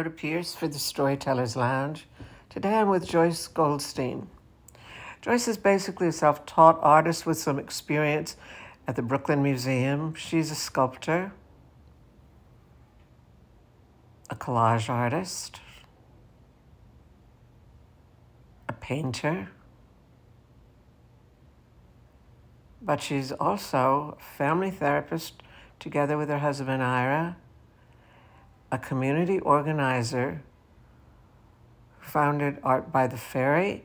Rhoda Pierce for the Storytellers Lounge. Today I'm with Joyce Goldstein. Joyce is basically a self taught artist with some experience at the Brooklyn Museum. She's a sculptor, a collage artist, a painter, but she's also a family therapist together with her husband Ira a community organizer who founded Art by the Ferry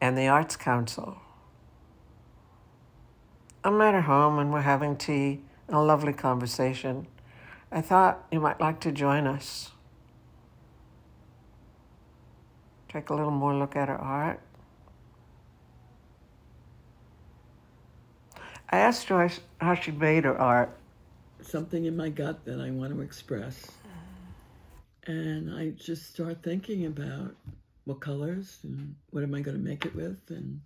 and the Arts Council. I'm at her home and we're having tea and a lovely conversation. I thought you might like to join us. Take a little more look at her art. I asked Joyce how she made her art. Something in my gut that I want to express and I just start thinking about what colors and what am I going to make it with and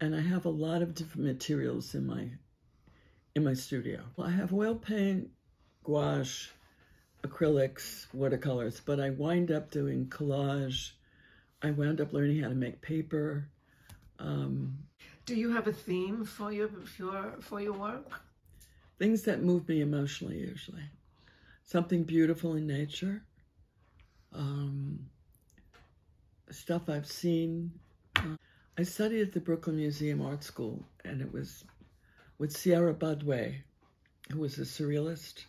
and I have a lot of different materials in my in my studio. Well, I have oil paint, gouache, acrylics, watercolors, but I wind up doing collage. I wound up learning how to make paper. Um, Do you have a theme for your for your, for your work? Things that move me emotionally usually. Something beautiful in nature um, stuff I've seen. Uh, I studied at the Brooklyn Museum Art School, and it was with Sierra Budway, who was a surrealist,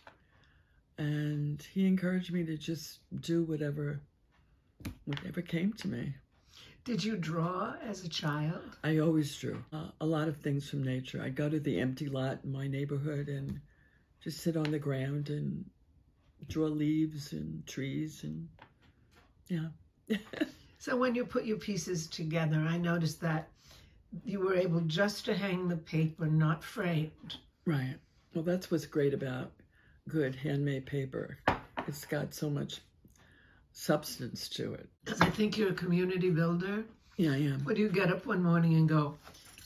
and he encouraged me to just do whatever, whatever came to me. Did you draw as a child? I always drew uh, a lot of things from nature. I'd go to the empty lot in my neighborhood and just sit on the ground and draw leaves and trees and yeah. so when you put your pieces together, I noticed that you were able just to hang the paper, not framed. Right. Well, that's what's great about good handmade paper. It's got so much substance to it. Because I think you're a community builder. Yeah, I am. Would you get up one morning and go,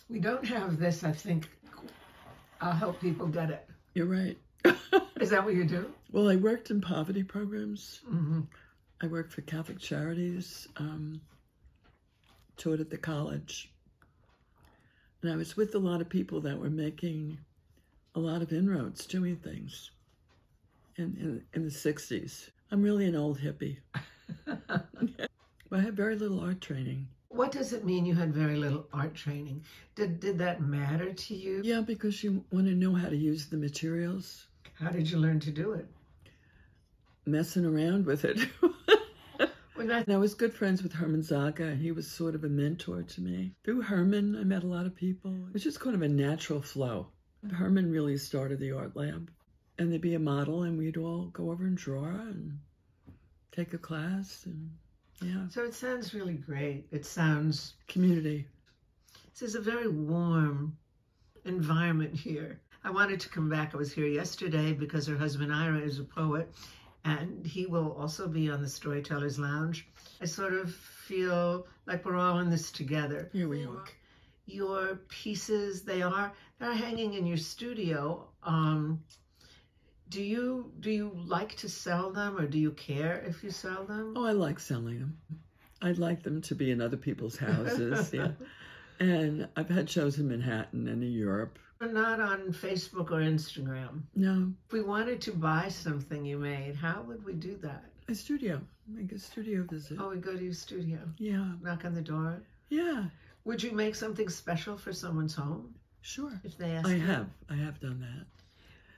we don't have this, I think I'll help people get it? You're right. Is that what you do? Well, I worked in poverty programs. Mm-hmm. I worked for Catholic Charities, um, taught at the college. And I was with a lot of people that were making a lot of inroads, doing things in, in, in the 60s. I'm really an old hippie. but I had very little art training. What does it mean you had very little art training? Did, did that matter to you? Yeah, because you want to know how to use the materials. How did you learn to do it? Messing around with it. And I was good friends with Herman Zaage, and he was sort of a mentor to me. Through Herman, I met a lot of people. It was just kind of a natural flow. Herman really started the art lab. And there'd be a model, and we'd all go over and draw and take a class. And yeah. So it sounds really great. It sounds community. This is a very warm environment here. I wanted to come back. I was here yesterday because her husband Ira is a poet and he will also be on the Storytellers Lounge. I sort of feel like we're all in this together. Here we are. Your pieces, they are they're hanging in your studio. Um, do you do you like to sell them, or do you care if you sell them? Oh, I like selling them. I'd like them to be in other people's houses. yeah, and I've had shows in Manhattan and in Europe not on Facebook or Instagram. No. If we wanted to buy something you made, how would we do that? A studio. Make a studio visit. Oh, we go to your studio. Yeah. Knock on the door. Yeah. Would you make something special for someone's home? Sure. If they ask I you? have. I have done that.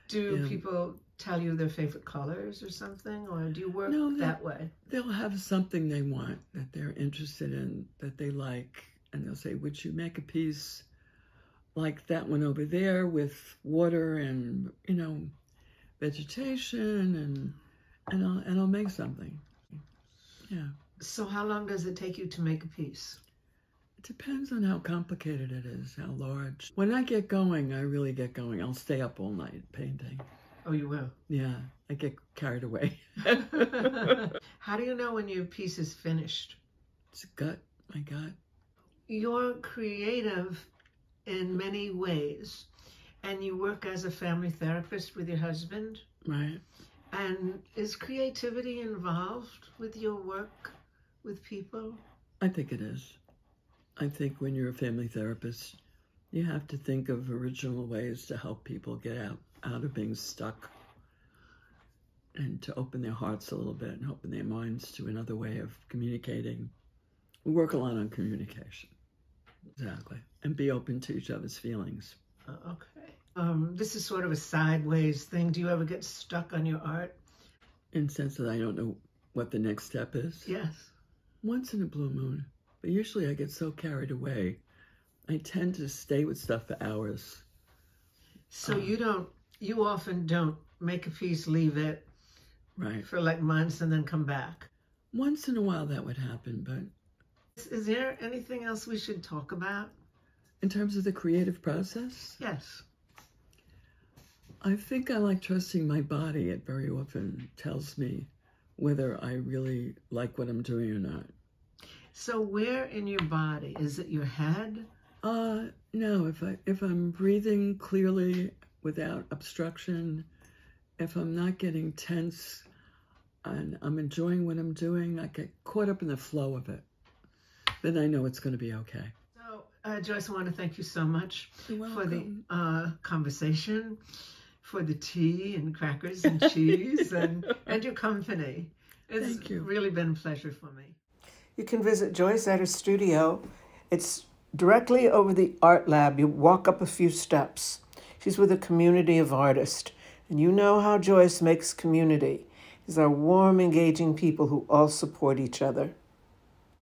Do yeah. people tell you their favorite colors or something, or do you work no, that way? They'll have something they want that they're interested in, that they like, and they'll say, "Would you make a piece like that one over there with water and you know vegetation and and I'll and I'll make something. Yeah. So how long does it take you to make a piece? It depends on how complicated it is, how large. When I get going, I really get going. I'll stay up all night painting. Oh, you will? Yeah, I get carried away. how do you know when your piece is finished? It's gut, my gut. You're creative in many ways. And you work as a family therapist with your husband. Right. And is creativity involved with your work with people? I think it is. I think when you're a family therapist, you have to think of original ways to help people get out, out of being stuck and to open their hearts a little bit and open their minds to another way of communicating. We work a lot on communication. Exactly. And be open to each other's feelings. Uh, okay. Um, this is sort of a sideways thing. Do you ever get stuck on your art? In the sense that I don't know what the next step is? Yes. Once in a blue moon. But usually I get so carried away. I tend to stay with stuff for hours. So um, you don't, you often don't make a piece, leave it right for like months and then come back. Once in a while that would happen, but is there anything else we should talk about? In terms of the creative process? Yes. I think I like trusting my body. It very often tells me whether I really like what I'm doing or not. So where in your body? Is it your head? Uh no, if I if I'm breathing clearly without obstruction, if I'm not getting tense and I'm enjoying what I'm doing, I get caught up in the flow of it. Then I know it's going to be okay. So, uh, Joyce, I want to thank you so much for the uh, conversation, for the tea and crackers and cheese, and, and your company. It's Thank you. really been a pleasure for me. You can visit Joyce at her studio. It's directly over the art lab. You walk up a few steps. She's with a community of artists. And you know how Joyce makes community. These are warm, engaging people who all support each other.